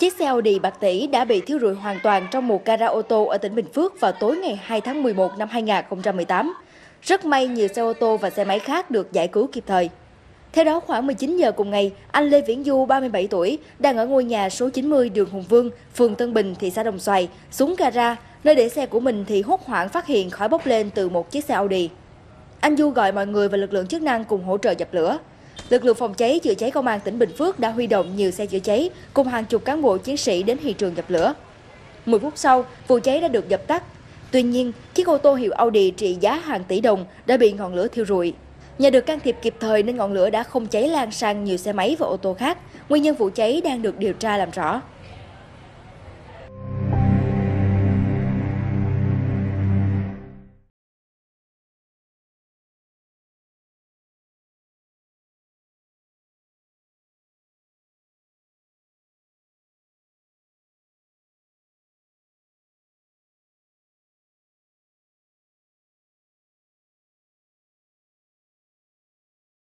Chiếc xe Audi bạc tỷ đã bị thiêu rụi hoàn toàn trong một gara ô tô ở tỉnh Bình Phước vào tối ngày 2 tháng 11 năm 2018. Rất may nhiều xe ô tô và xe máy khác được giải cứu kịp thời. Theo đó, khoảng 19 giờ cùng ngày, anh Lê Viễn Du, 37 tuổi, đang ở ngôi nhà số 90 đường Hùng Vương, phường Tân Bình, thị xã Đồng Xoài, xuống gara, nơi để xe của mình thì hốt hoảng phát hiện khói bốc lên từ một chiếc xe Audi. Anh Du gọi mọi người và lực lượng chức năng cùng hỗ trợ dập lửa. Lực lượng phòng cháy chữa cháy công an tỉnh Bình Phước đã huy động nhiều xe chữa cháy cùng hàng chục cán bộ chiến sĩ đến hiện trường dập lửa. 10 phút sau, vụ cháy đã được dập tắt. Tuy nhiên, chiếc ô tô hiệu Audi trị giá hàng tỷ đồng đã bị ngọn lửa thiêu rụi. Nhờ được can thiệp kịp thời nên ngọn lửa đã không cháy lan sang nhiều xe máy và ô tô khác. Nguyên nhân vụ cháy đang được điều tra làm rõ.